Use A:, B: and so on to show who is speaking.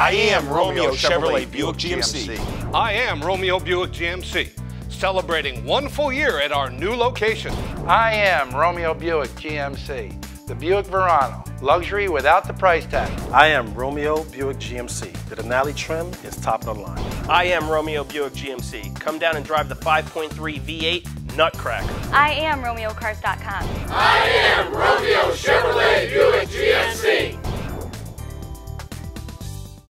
A: I am Romeo Chevrolet Buick GMC.
B: I am Romeo Buick GMC, celebrating one full year at our new location.
C: I am Romeo Buick GMC, the Buick Verano, luxury without the price tag.
D: I am Romeo Buick GMC. The Denali trim is top of the line.
E: I am Romeo Buick GMC. Come down and drive the 5.3 V8 Nutcracker.
F: I am RomeoCars.com.
G: I am